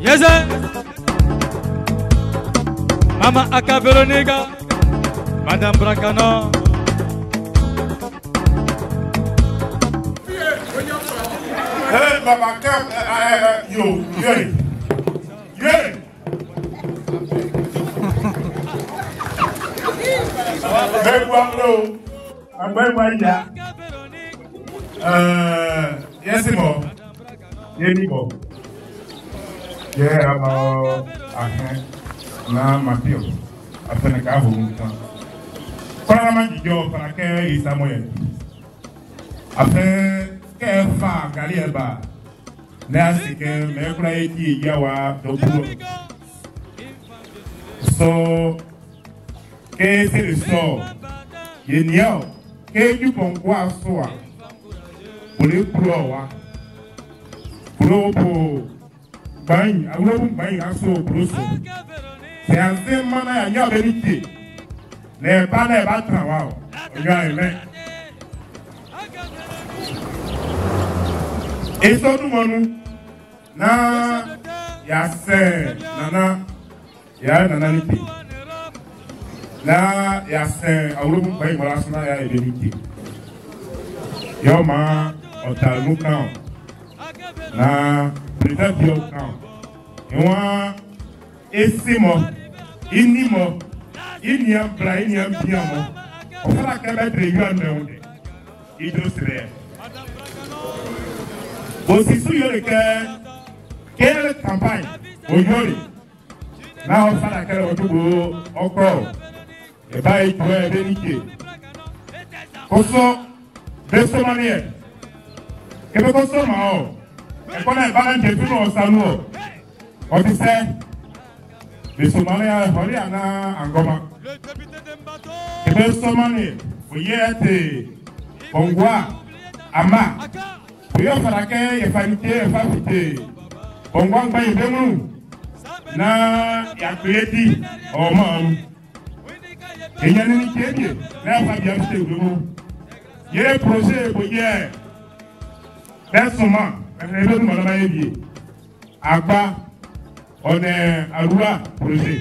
Yes, Mama Aka Veronica, Madame Bracano. Hey, Mama Aka, uh, you, yeah, yeah. Bẹ́ẹ̀ wá ló, àgbẹ̀ wá yá. Yẹ́sì mọ̀ yɛnibɔ yɛɛ abawɔ ahɛ na mapio afɛnɛ ka ahɔ mu tan kɔlɔlɔma dzidzɔ fana kɛ isamu yɛ afɛ kɛ fa gali yɛ ba ne asi kɛ mɛ kura yɛ dzi yɛ wa dɔ bulo sɔ kɛ sele sɔ yɛ niɛ o kɛ yubɔ ŋgɔ asɔ a o le kuro wa robo banyi awurabu banyi aso oburoso Se mmanu yà nyọ bẹ ní tie na ẹba na ẹba tẹ wa o ọjọ ayẹlẹ èso numọ nu na yasẹ nana yà nana ní tie na yasẹ awurabu banyi wọlé aso na yà ẹbẹ ní tie yọọ ma ọtàlùmú kan o na preserve your crown ìwọ̀n esi mọ ini mọ ini abla ini abia mọ ọ̀fọ̀rọ̀ akẹ́bẹ̀ dèrè yóò nẹ̀wò dẹ̀ ìjọ sèrè yẹ. osisi yori kẹ kéèrè campagne oyori náà ọ̀fọ̀rọ̀ akẹ́rẹ́ ọdúgbò ọkọ̀ ìbá ìjọ ẹ̀ bẹ́ẹ̀ níkè kóso bẹ́sọ̀mọ́ni yẹ kébé kóso mọ́ ọ ɛkɔla ɛbala ntɛtu na ɔsalu ɔ ɔbi sɛ esomalia ana angɔma ebe somali oye ɛte bɔngua ama oye ɔfarakɛ efanite efafite bɔngua gba ebemu na yakileti ɔmɔlu enyani ni tiɛbi na yafa bi afite ebemu ye projet oye ɛsoma ẹlẹ́dùn ọ̀nàmá yẹ bìí agba ọ̀nà àrùwà pòròsè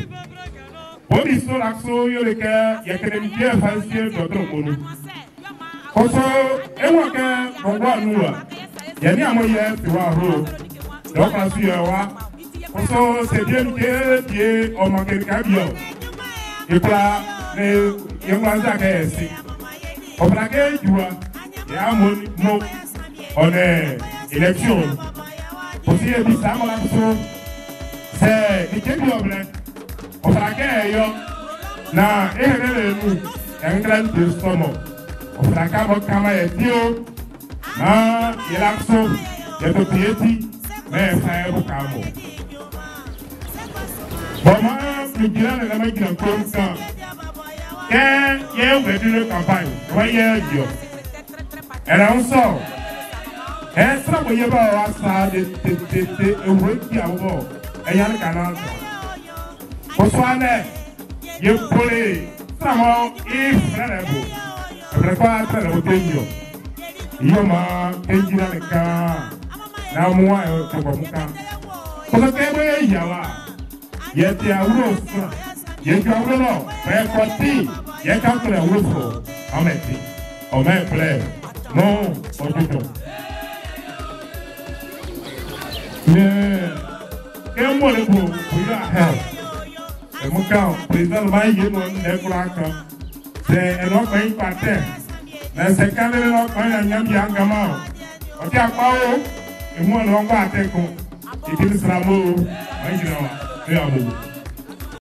bọ́ọ̀dì sọ́la so yọ̀lẹ̀ kẹ́ yẹ̀kẹ́dẹ́mi díẹ̀ fáńsíẹ̀ dọ̀tọ̀ mọ́nu kọ́sọ́ ẹ̀wọ̀n kẹ́ rọ̀gbọ́ ànúwà yẹ̀ni àmọ́ yẹ fìwà ró dọ́kà sí yẹ wa kọ́sọ́ sẹ̀díẹ̀mi kẹ́ bìí ọmọ kẹ́ríkà bìọ̀ ìkura ní yẹ̀ngbọ̀nsá kẹ́ yẹ̀ sí ọ̀bùnà kẹ́ yẹ̀ jùwà yẹ̀ á mọ́ ọ̀nà election osi ebi saa ɔla nso sɛ nike bi ɔblɛ ɔfraka ɛyɔ na ehere na emu ɛnkira nti sɔmɔ ɔfraka bɔ kama yɛ dio na yɛla nso yɛtɔ pie ti na yɛfa yɛ bɔ mɔ bɔnmɔ nugyina na nama gyina kurom kan kɛ yɛ wɛdi ne kampain wɔyɛ yɔ ɛnɛ nso ɛsra mo yɛ ba wa saa de de ewuro ti awɔ ɛyɛ ne kana sɔ kɔsɔ anɛ yɛ pole sra hɔ ifrɛ lɛ bo ɛfrɛ kɔ asrɛ lɛ bo te o yɔ ma te yi na ne kan na mo wa yɔ te bɔ mo kan kɔsɔ te bo yɛ yia wa yɛ te awuro sra yɛ ju awuro lɔ bɛɛ kɔ ti yɛ ka kple awuro sɔ ɔmɛ ti ɔmɛ kple mo ɔdodo. Yeah, muốn được bù quý là hèo em muốn cao quý ta là bay dưới luôn để cô ra cầm để em nói mấy bà tè là sẽ cá lên nó có là nhắm dạng cả mau ở kia bao em muốn nó bà